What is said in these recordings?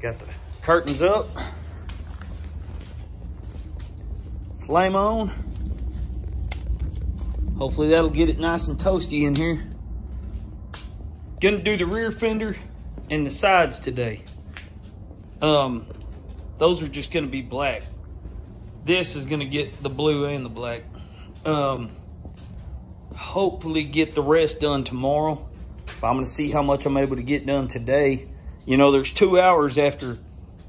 Got the curtains up. Flame on. Hopefully that'll get it nice and toasty in here. Gonna do the rear fender and the sides today. Um, those are just gonna be black. This is gonna get the blue and the black. Um, hopefully get the rest done tomorrow. I'm gonna see how much I'm able to get done today. You know, there's two hours after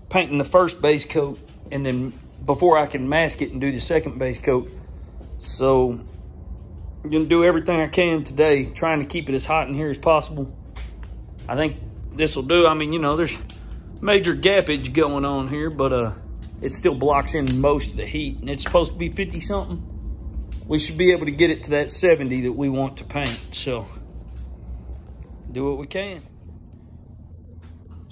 painting the first base coat and then before I can mask it and do the second base coat. So I'm gonna do everything I can today, trying to keep it as hot in here as possible. I think this will do. I mean, you know, there's major gappage going on here, but uh, it still blocks in most of the heat and it's supposed to be 50 something. We should be able to get it to that 70 that we want to paint. So do what we can.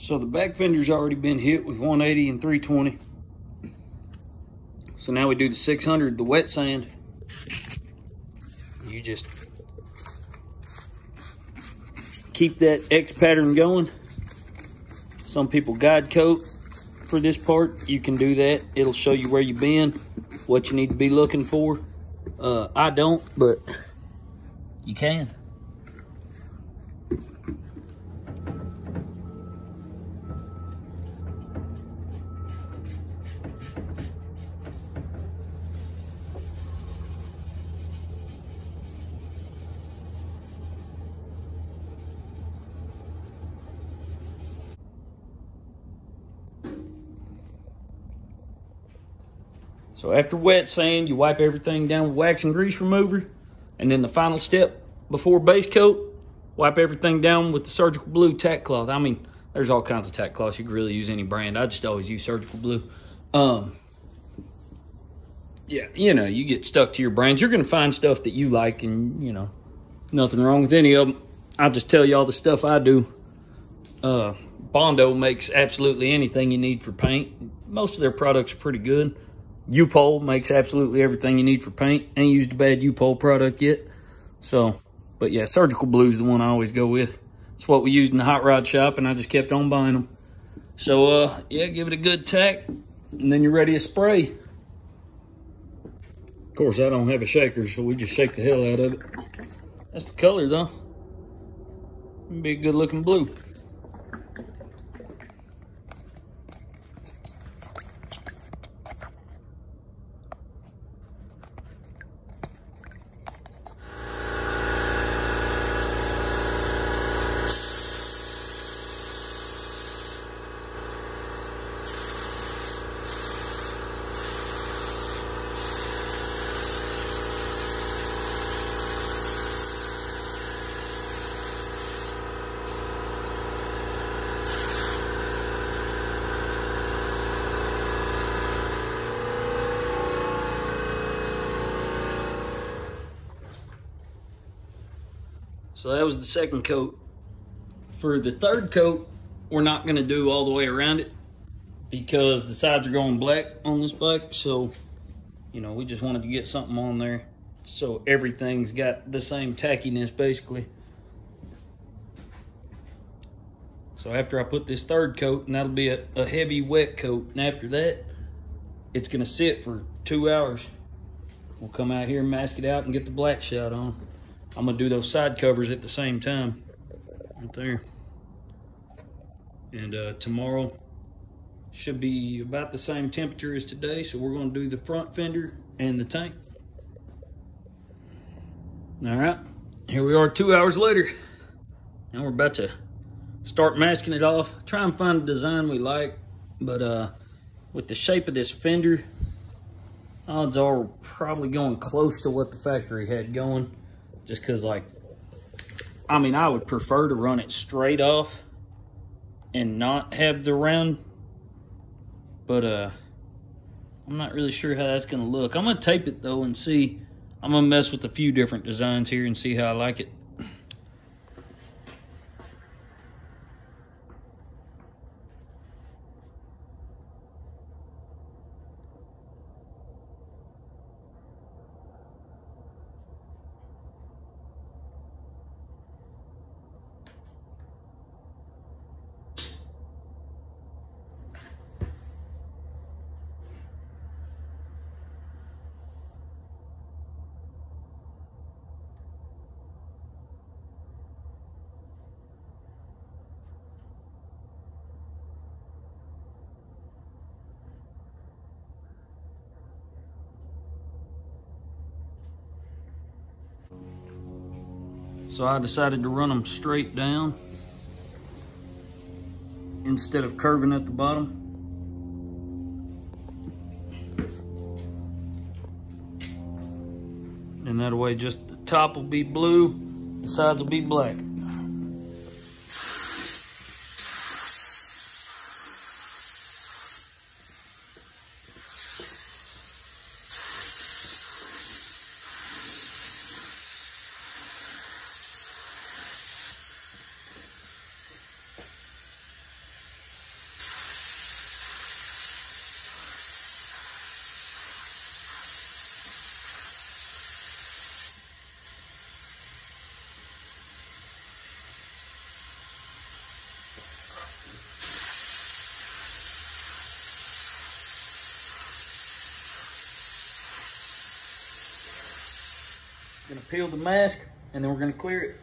So the back fender's already been hit with 180 and 320. So now we do the 600, the wet sand. You just keep that X pattern going. Some people guide coat for this part. You can do that. It'll show you where you've been, what you need to be looking for. Uh, I don't, but you can. So after wet sand, you wipe everything down with wax and grease remover. And then the final step before base coat, wipe everything down with the surgical blue tack cloth. I mean, there's all kinds of tack cloths. You can really use any brand. I just always use surgical blue. Um, yeah, you know, you get stuck to your brands. You're going to find stuff that you like and, you know, nothing wrong with any of them. I'll just tell you all the stuff I do. Uh, Bondo makes absolutely anything you need for paint. Most of their products are pretty good. U-POL makes absolutely everything you need for paint. Ain't used a bad U-POL product yet. So, but yeah, surgical blue is the one I always go with. It's what we used in the hot rod shop and I just kept on buying them. So, uh, yeah, give it a good tack and then you're ready to spray. Of course, I don't have a shaker, so we just shake the hell out of it. That's the color though. Be a good looking blue. So that was the second coat. For the third coat, we're not gonna do all the way around it because the sides are going black on this bike. So, you know, we just wanted to get something on there. So everything's got the same tackiness basically. So after I put this third coat, and that'll be a, a heavy wet coat, and after that, it's gonna sit for two hours. We'll come out here mask it out and get the black shot on. I'm gonna do those side covers at the same time, right there. And uh, tomorrow should be about the same temperature as today, so we're gonna do the front fender and the tank. All right, here we are two hours later. and we're about to start masking it off. Try and find a design we like, but uh, with the shape of this fender, odds are we're probably going close to what the factory had going just because like i mean i would prefer to run it straight off and not have the round but uh i'm not really sure how that's gonna look. I'm gonna tape it though and see. I'm gonna mess with a few different designs here and see how i like it So I decided to run them straight down instead of curving at the bottom. And that way just the top will be blue, the sides will be black. Gonna peel the mask and then we're gonna clear it.